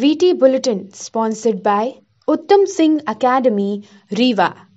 VT Bulletin sponsored by Uttam Singh Academy, Riva.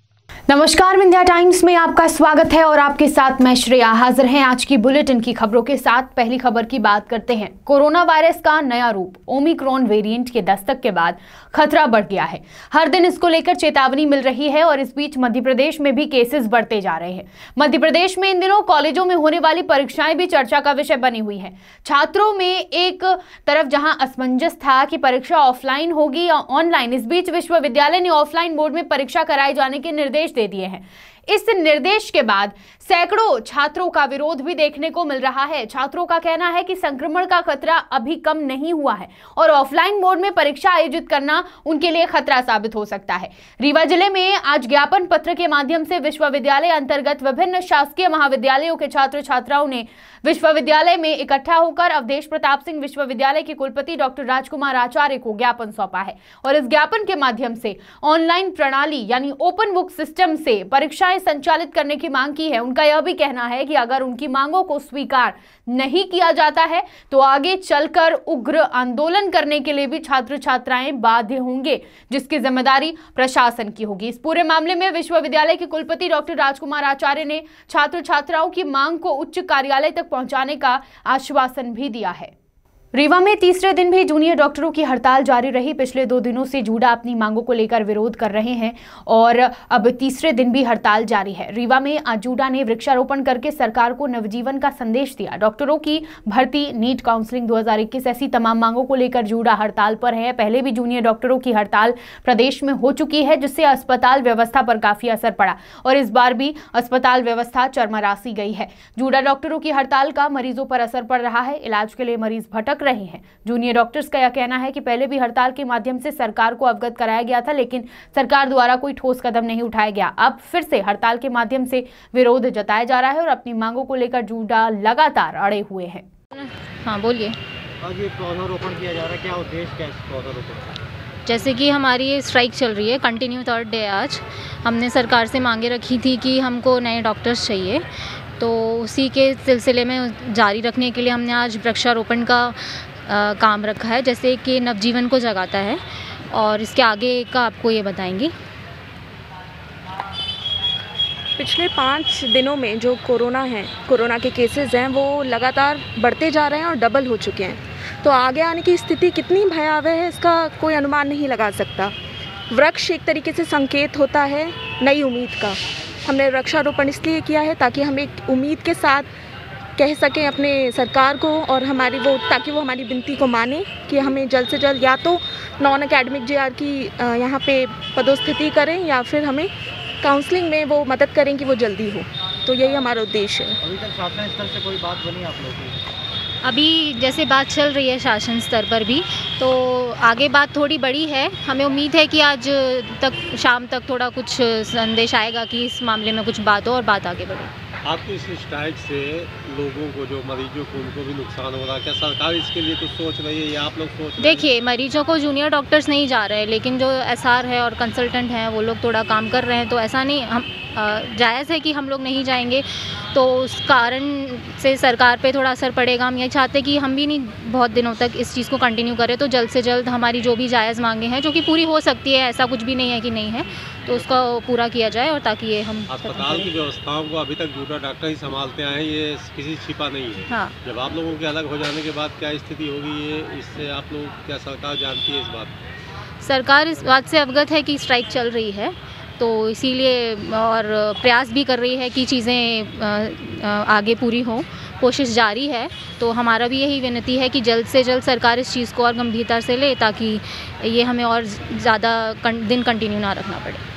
नमस्कार Vindhya times में आपका स्वागत है और आपके साथ मैं श्रेया हाजिर हैं। आज की बुलेटिन की खबरों के साथ पहली खबर की बात करते हैं। कोरोना वायरस का नया रूप, ओमिक्रॉन वेरिएंट के दस्तक के बाद खतरा बढ़ गया है। हर दिन इसको लेकर चेतावनी मिल रही है और इस बीच मध्य प्रदेश में भी केसेस बढ़ते जा रहे हैं। मध्य प्रदेश में इन दिनों कॉलेजों में होने वाली परीक्षाएँ भी चर्चा का विषय बनी हुई है। छात्रों में एक तरफ़ जहाँ असमंजस था कि परीक्षा ऑफलाइन होगी या ऑनलाइन, इस बीच विश्वविद्यालय ने ऑफलाइन बोर्ड में परीक्षा कराए जाने के निर्देश दे दिए हैं। इस निर्देश के बाद सैकड़ों छात्रों का विरोध भी देखने को मिल रहा है। छात्रों का कहना है कि संक्रमण का खतरा अभी कम नहीं हुआ है और ऑफलाइन मोड में परीक्षा आयोजित करना उनके लिए खतरा साबित हो सकता है। रीवा ज़िले में आज ज्ञापन पत्र के माध्यम से विश्वविद्यालय अंतर्गत विभिन्न शासकीय महाविद्यालयों के छात्र छात्राओं ने विश्वविद्यालय में इकट्ठा होकर अवधेश प्रताप सिंह विश्वविद्यालय के कुलपति डॉक्टर राजकुमार आचार्य को ज्ञापन सौंपा है और इस ज्ञापन के माध्यम से ऑनलाइन प्रणाली यानी ओपन बुक सिस्टम से परीक्षाएँ संचालित करने की मांग की है। उनका यह भी कहना है कि अगर उनकी मांगों को स्वीकार नहीं किया जाता है तो आगे चलकर उग्र आंदोलन करने के लिए भी छात्र छात्राएँ बाध्य होंगे, जिसकी ज़िम्मेदारी प्रशासन की होगी। इस पूरे मामले में विश्वविद्यालय के कुलपति डॉक्टर राजकुमार आचार्य ने छात्र छात्राओं की मांग को उच्च कार्यालय तक पहुँचाने का आश्वासन भी दिया है। रीवा में तीसरे दिन भी जूनियर डॉक्टरों की हड़ताल जारी रही। पिछले दो दिनों से जूडा अपनी मांगों को लेकर विरोध कर रहे हैं और अब तीसरे दिन भी हड़ताल जारी है। रीवा में आज जूडा ने वृक्षारोपण करके सरकार को नवजीवन का संदेश दिया। डॉक्टरों की भर्ती, नीट काउंसलिंग 2021 ऐसी तमाम मांगों को लेकर जूडा हड़ताल पर है। पहले भी जूनियर डॉक्टरों की हड़ताल प्रदेश में हो चुकी है, जिससे अस्पताल व्यवस्था पर काफ़ी असर पड़ा और इस बार भी अस्पताल व्यवस्था चरमरासी गई है। जूडा डॉक्टरों की हड़ताल का मरीजों पर असर पड़ रहा है। इलाज के लिए मरीज़ भटक रहे हैं। जूनियर डॉक्टर्स का यह कहना है कि पहले भी हड़ताल के माध्यम से सरकार को अवगत कराया गया था लेकिन सरकार द्वारा कोई ठोस कदम नहीं उठाया गया। अब फिर से हड़ताल के माध्यम से विरोध जताया जा रहा है और अपनी मांगों को लेकर जूडा लगातार अड़े हुए हैं। हाँ बोलिए। आज ये पौधारोपण किया जा रहा है। क्या उद्देश्य क्या पौधारोपण जैसे कि हमारी ये स्ट्राइक चल रही है कंटिन्यू थर्ड डे आज। हमने सरकार से मांगे रखी थी कि हमको नए डॉक्टर्स चाहिए। तो उसी के सिलसिले में जारी रखने के लिए हमने आज वृक्षारोपण का आ, काम रखा है जैसे कि नवजीवन को जगाता है। और इसके आगे का आपको ये बताएँगी। पिछले पाँच दिनों में जो कोरोना है कोरोना के केसेस हैं वो लगातार बढ़ते जा रहे हैं और डबल हो चुके हैं। तो आगे आने की स्थिति कितनी भयावह है इसका कोई अनुमान नहीं लगा सकता। वृक्ष एक तरीके से संकेत होता है नई उम्मीद का। हमने वृक्षारोपण इसलिए किया है ताकि हम एक उम्मीद के साथ कह सकें अपने सरकार को और हमारी वो, ताकि वो हमारी विनती को माने कि हमें जल्द से जल्द या तो नॉन अकेडमिक जे की यहाँ पे पदोस्थिति करें या फिर हमें काउंसलिंग में वो मदद करें कि वो जल्दी हो। तो यही हमारा उद्देश्य है। अभी तक शासन से कोई बात बनी आप लोगों की? अभी जैसे बात चल रही है शासन स्तर पर भी तो आगे बात थोड़ी बड़ी है। हमें उम्मीद है कि आज तक शाम तक थोड़ा कुछ संदेश आएगा कि इस मामले में कुछ बात हो और बात आगे बढ़े। आपकी इस स्ट्राइक से लोगों को जो मरीजों को उनको भी नुकसान हो रहा है। क्या सरकार इसके लिए कुछ सोच रही है या आप लोग सोच देखिए मरीजों को जूनियर डॉक्टर्स नहीं जा रहे हैं लेकिन जो एसआर है और कंसल्टेंट हैं वो लोग थोड़ा काम कर रहे हैं। तो ऐसा नहीं हम जायज़ है कि हम लोग नहीं जाएँगे। तो उस कारण से सरकार पे थोड़ा असर पड़ेगा। हम ये चाहते कि हम भी नहीं बहुत दिनों तक इस चीज़ को कंटिन्यू करें तो जल्द से जल्द हमारी जो भी जायज़ मांगे हैं जो कि पूरी हो सकती है ऐसा कुछ भी नहीं है कि नहीं है तो उसका पूरा किया जाए और ताकि ये हम अस्पताल की व्यवस्थाओं को अभी तक जूटा डॉक्टर ही संभालते आए हैं ये किसी छिपा नहीं है। हाँ। जब आप लोगों के अलग हो जाने के बाद क्या स्थिति होगी ये इससे आप लोग क्या सरकार जानती है इस बात सरकार इस बात से अवगत है कि स्ट्राइक चल रही है तो इसीलिए और प्रयास भी कर रही है कि चीज़ें आगे पूरी हों। कोशिश जारी है। तो हमारा भी यही विनती है कि जल्द से जल्द सरकार इस चीज़ को और गंभीरता से ले ताकि ये हमें और ज़्यादा दिन कंटिन्यू ना रखना पड़े।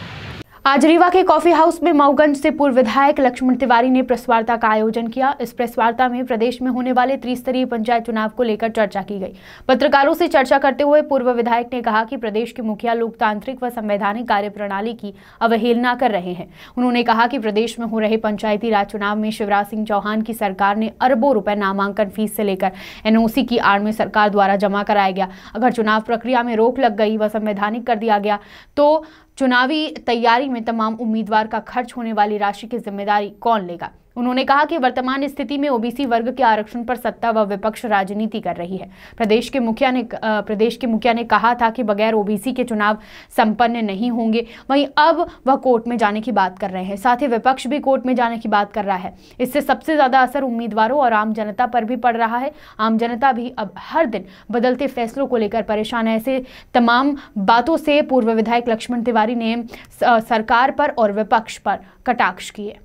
आज रीवा के कॉफ़ी हाउस में मऊगंज से पूर्व विधायक लक्ष्मण तिवारी ने प्रेस वार्ता का आयोजन किया। इस प्रेस वार्ता में प्रदेश में होने वाले त्रिस्तरीय पंचायत चुनाव को लेकर चर्चा की गई। पत्रकारों से चर्चा करते हुए पूर्व विधायक ने कहा कि प्रदेश के मुखिया लोकतांत्रिक व संवैधानिक कार्यप्रणाली की अवहेलना कर रहे हैं। उन्होंने कहा कि प्रदेश में हो रहे पंचायती राज चुनाव में शिवराज सिंह चौहान की सरकार ने अरबों रुपए नामांकन फ़ीस से लेकर एनओसी की आड़ में सरकार द्वारा जमा कराया गया। अगर चुनाव प्रक्रिया में रोक लग गई व संवैधानिक कर दिया गया तो चुनावी तैयारी में तमाम उम्मीदवार का खर्च होने वाली राशि की ज़िम्मेदारी कौन लेगा? उन्होंने कहा कि वर्तमान स्थिति में ओबीसी वर्ग के आरक्षण पर सत्ता व विपक्ष राजनीति कर रही है। प्रदेश के मुखिया ने प्रदेश के मुखिया ने कहा था कि बगैर ओबीसी के चुनाव संपन्न नहीं होंगे। वहीं अब वह कोर्ट में जाने की बात कर रहे हैं। साथ ही विपक्ष भी कोर्ट में जाने की बात कर रहा है। इससे सबसे ज़्यादा असर उम्मीदवारों और आम जनता पर भी पड़ रहा है। आम जनता भी अब हर दिन बदलते फैसलों को लेकर परेशान है। ऐसे तमाम बातों से पूर्व विधायक लक्ष्मण तिवारी ने सरकार पर और विपक्ष पर कटाक्ष किए।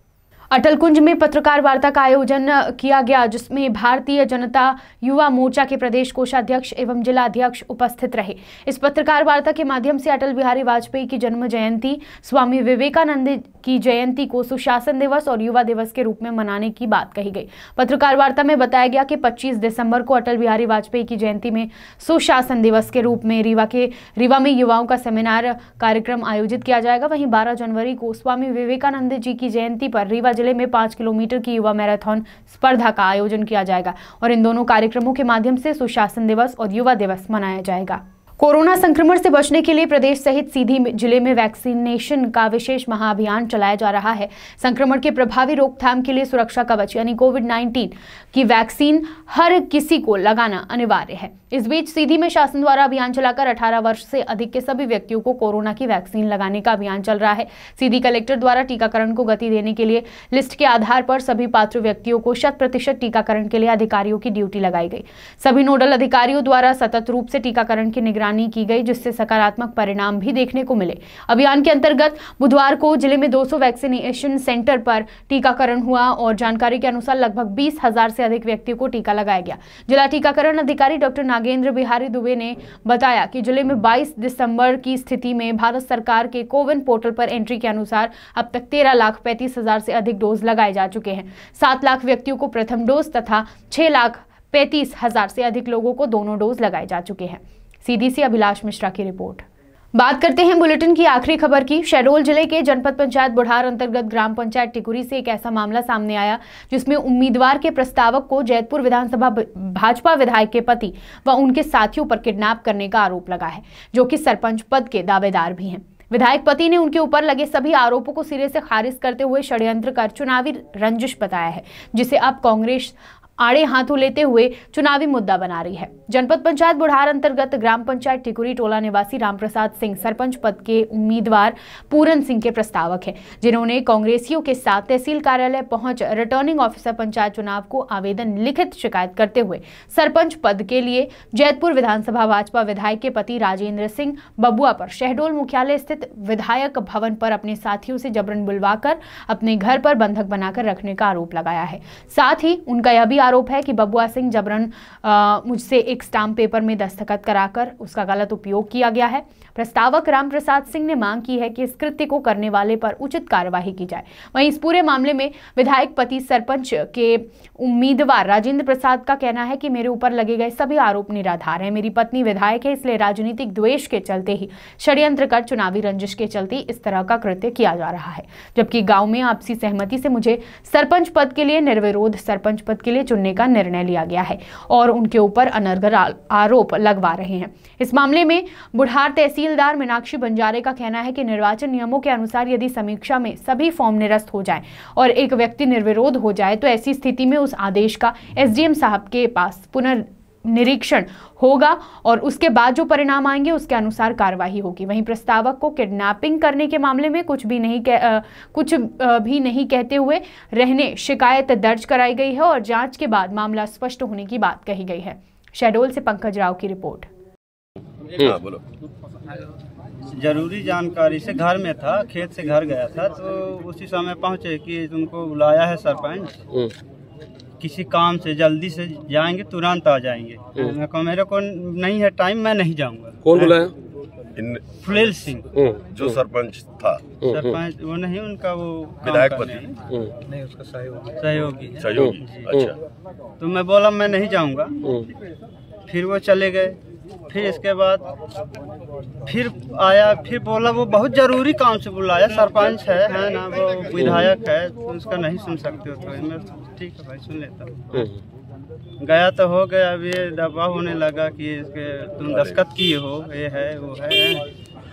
अटल कुंज में पत्रकार वार्ता का आयोजन किया गया, जिसमें भारतीय जनता युवा मोर्चा के प्रदेश कोषाध्यक्ष एवं जिला अध्यक्ष उपस्थित रहे। इस पत्रकार वार्ता के माध्यम से अटल बिहारी वाजपेयी की जन्म जयंती, स्वामी विवेकानंद की जयंती को सुशासन दिवस और युवा दिवस के रूप में मनाने की बात कही गई। पत्रकार वार्ता में बताया गया कि 25 दिसंबर को अटल बिहारी वाजपेयी की जयंती में सुशासन दिवस के रूप में रीवा के, रीवा में युवाओं का सेमिनार कार्यक्रम आयोजित किया जाएगा। वहीं 12 जनवरी को स्वामी विवेकानंद जी की जयंती पर रीवा ज़िले में पाँच किलोमीटर की युवा मैराथन स्पर्धा का आयोजन किया जाएगा और इन दोनों कार्यक्रमों के माध्यम से सुशासन दिवस और युवा दिवस मनाया जाएगा। कोरोना संक्रमण से बचने के लिए प्रदेश सहित सीधी ज़िले में वैक्सीनेशन का विशेष महाअभियान चलाया जा रहा है। संक्रमण के प्रभावी रोकथाम के लिए सुरक्षा कवच, यानी कोविड 19 की वैक्सीन हर किसी को लगाना अनिवार्य है। इस बीच सीधी में शासन द्वारा अभियान चलाकर 18 वर्ष से अधिक के सभी व्यक्तियों को कोरोना की वैक्सीन लगाने का अभियान चल रहा है। सीधी कलेक्टर द्वारा टीकाकरण को गति देने के लिए लिस्ट के आधार पर सभी पात्र व्यक्तियों को शत प्रतिशत टीकाकरण के लिए अधिकारियों की ड्यूटी लगाई गई। सभी नोडल अधिकारियों द्वारा सतत रूप से टीकाकरण की निगरानी की गई, जिससे सकारात्मक परिणाम भी देखने को मिले। अभियान के अंतर्गत बुधवार को ज़िले में 200 वैक्सीनेशन सेंटर पर टीकाकरण हुआ और जानकारी के अनुसार लगभग बीस हज़ार से अधिक व्यक्तियों को टीका लगाया गया। जिला टीकाकरण अधिकारी डॉक्टर नागेंद्र बिहारी दुबे ने बताया कि ज़िले में 22 दिसंबर की स्थिति में भारत सरकार के कोविन पोर्टल पर एंट्री के अनुसार अब तक तेरह लाख पैंतीस हज़ार से अधिक डोज लगाए जा चुके हैं। सात लाख व्यक्तियों को प्रथम डोज तथा छह लाख पैंतीस हज़ार से अधिक लोगों को दोनों डोज लगाए जा चुके हैं। सीधी से अभिलाष मिश्रा की रिपोर्ट। बात करते हैं बुलेटिन की आखिरी खबर की। शहडोल ज़िले के जनपद पंचायत बुढ़ार अंतर्गत ग्राम पंचायत टिकुरी से एक ऐसा मामला सामने आया, जिसमें उम्मीदवार के प्रस्तावक को जैतपुर विधानसभा भाजपा विधायक के पति व उनके साथियों पर किडनैप करने का आरोप लगा है, जो कि सरपंच पद के दावेदार भी हैं। विधायक पति ने उनके ऊपर लगे सभी आरोपों को सिरे से खारिज करते हुए षड्यंत्र कर चुनावी रंजिश बताया है, जिसे अब कांग्रेस आड़े हाथों लेते हुए चुनावी मुद्दा बना रही है। जनपद पंचायत बुढ़ार अंतर्गत ग्राम पंचायत टिकुरी टोला निवासी रामप्रसाद सिंह सरपंच पद के उम्मीदवार पूरन सिंह के प्रस्तावक हैं, जिन्होंने कांग्रेसियों के साथ तहसील कार्यालय पहुँच रिटर्निंग ऑफिसर पंचायत चुनाव को आवेदन लिखित शिकायत करते हुए सरपंच पद के लिए जैतपुर विधानसभा भाजपा विधायक के पति राजेंद्र सिंह बबुआ पर शहडोल मुख्यालय स्थित विधायक भवन पर अपने साथियों से जबरन बुलवाकर अपने घर पर बंधक बनाकर रखने का आरोप लगाया है। साथ ही उनका यह भी है कि बबुआ सिंह जबरन मुझसे एक स्टाम्प पेपर में दस्तखत कराकर उसका गलत उपयोग किया गया है। प्रस्तावक रामप्रसाद सिंह ने मांग की है कि इस कृत्य को करने वाले पर उचित कार्यवाही की जाए। वहीं इस पूरे मामले में विधायक पति सरपंच के उम्मीदवार राजेंद्र प्रसाद का कहना है कि मेरे ऊपर लगे गए सभी आरोप निराधार है। मेरी पत्नी विधायक है, इसलिए राजनीतिक द्वेष के चलते ही षड्यंत्र कर चुनावी रंजिश के चलते इस तरह का कृत्य किया जा रहा है। जबकि गाँव में आपसी सहमति से मुझे सरपंच पद के लिए निर्विरोध सरपंच पद के लिए चुनने का निर्णय लिया गया है और उनके ऊपर अनर्गल आरोप लगवा रहे हैं। इस मामले में बुढ़ार तहसीलदार मीनाक्षी बंजारे का कहना है कि निर्वाचन नियमों के अनुसार यदि समीक्षा में सभी फॉर्म निरस्त हो जाए और एक व्यक्ति निर्विरोध हो जाए तो ऐसी स्थिति में उस आदेश का एसडीएम साहब के पास पुनर् निरीक्षण होगा और उसके बाद जो परिणाम आएँगे उसके अनुसार कार्यवाही होगी। वहीं प्रस्तावक को किडनैपिंग करने के मामले में कुछ भी नहीं कह, अ, कुछ भी नहीं कहते हुए रहने शिकायत दर्ज कराई गई है और जाँच के बाद मामला स्पष्ट होने की बात कही गई है। शहडोल से पंकज राव की रिपोर्ट। हाँ बोलो। ज़रूरी जानकारी से घर में था खेत से घर गया था तो उसी समय पहुँचे कि तुमको बुलाया है सरपंच। हम्म, किसी काम से जल्दी से जाएँगे तुरंत आ जाएँगे। मैं कहा मेरे को नहीं है टाइम मैं नहीं जाऊँगा। कौन बोला इन फुलेल सिंह। हम्म, जो सरपंच था। हम्म, हम्म, सरपंच वो नहीं उनका वो विधायक पति। नहीं उसका सहयोगी। सहयोगी अच्छा। तो मैं बोला मैं नहीं जाऊँगा। हम्म, फिर वो चले गए। फिर इसके बाद फिर आया फिर बोला वो बहुत ज़रूरी काम से बुलाया सरपंच है है ना वो विधायक है तो उसका नहीं सुन सकते हो तो मैं ठीक है भाई सुन लेता हूँ। हम्म, गया तो हो गया अब ये दबाव होने लगा कि इसके तुम दस्खत किए हो ये है वो है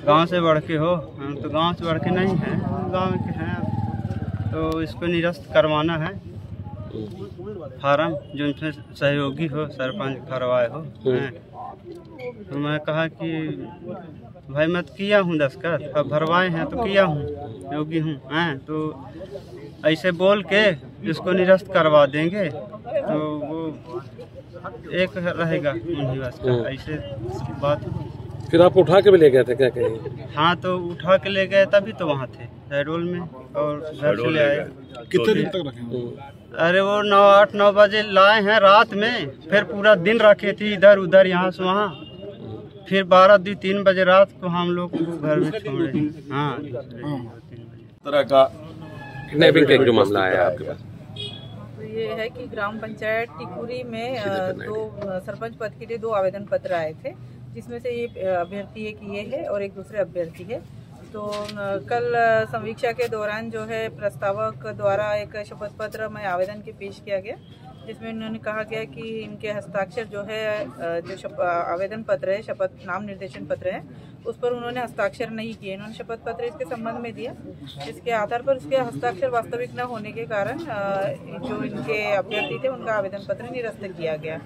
गाँव से बढ़ के हो हम तो गाँव से बढ़ के नहीं हैं गाँव के हैं। तो इसको निरस्त करवाना है। फार्म जो इनसे सहयोगी हो सरपंच भरवाए हो हैं। तो मैं कहा कि भाई मैं तो किया हूँ दस्खत अब भरवाए हैं तो किया हूँ योगी हूँ हैं। तो ऐसे बोल के इसको निरस्त करवा देंगे तो वो एक रहेगा मुनिवास का। ऐसे बात फिर आप उठा के भी ले गए थे क्या कहीं? हाँ तो उठा के ले गए तभी तो वहाँ थे शहडोल में और घर से ले आए। कितने दिन तक रखे अरे वो नौ आठ नौ बजे लाए हैं रात में फिर पूरा दिन रखे थे इधर उधर यहाँ से वहाँ। फिर बारह दो तीन बजे रात को हम लोग को घर में छोड़े। हाँ तरह का किडनैपिंग का जो मामला आया आपके पास। तो ये है कि ग्राम पंचायत टिकुरी में दो सरपंच पद के लिए दो आवेदन पत्र आए थे। जिसमें से ये अभ्यर्थी एक ये है और एक दूसरे अभ्यर्थी है। तो कल समीक्षा के दौरान जो है प्रस्तावक द्वारा एक शपथ पत्र में आवेदन के पेश किया गया, जिसमें उन्होंने कहा गया कि इनके हस्ताक्षर जो है जो आवेदन पत्र है, शपथ, नाम निर्देशन पत्र है, उस पर उन्होंने हस्ताक्षर नहीं किए। इन्होंने शपथ पत्र इसके संबंध में दिया। इसके आधार पर उसके हस्ताक्षर वास्तविक न होने के कारण जो इनके अभ्यर्थी थे, उनका आवेदन पत्र निरस्त किया गया।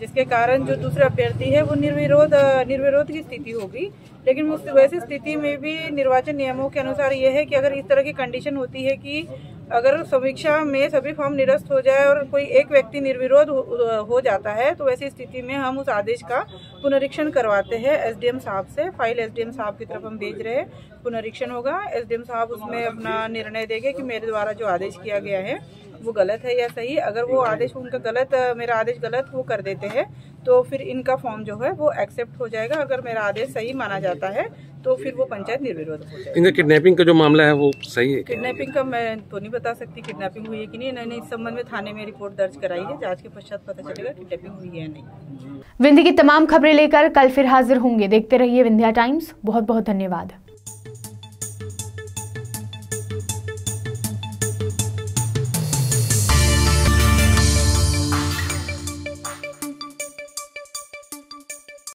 जिसके कारण जो दूसरे अभ्यर्थी है वो निर्विरोध निर्विरोध की स्थिति होगी। लेकिन उस वैसी स्थिति में भी निर्वाचन नियमों के अनुसार ये है कि अगर इस तरह की कंडीशन होती है कि अगर समीक्षा में सभी फॉर्म निरस्त हो जाए और कोई एक व्यक्ति निर्विरोध हो, जाता है तो वैसी स्थिति में हम उस आदेश का पुनरीक्षण करवाते हैं। एसडीएम साहब से फ़ाइल एसडीएम साहब की तरफ़ हम भेज रहे हैं। पुनरीक्षण होगा। एसडीएम साहब उसमें अपना निर्णय देंगे कि मेरे द्वारा जो आदेश किया गया है वो गलत है या सही अगर वो आदेश उनका गलत मेरा आदेश गलत वो कर देते हैं तो फिर इनका फॉर्म जो है वो एक्सेप्ट हो जाएगा। अगर मेरा आदेश सही माना जाता है तो फिर वो पंचायत निर्विरोध हो जाएगी। इनका किडनैपिंग का जो मामला है वो सही है? किडनैपिंग का मैं तो नहीं बता सकती किडनैपिंग हुई है कि नहीं। इन्होंने इस संबंध में थाने में रिपोर्ट दर्ज कराई है जाँच के पश्चात पता चलेगा किडनैपिंग हुई है या नहीं। विंध्य की तमाम खबरें लेकर कल फिर हाजिर होंगे। देखते रहिए विंध्या टाइम्स। बहुत बहुत धन्यवाद।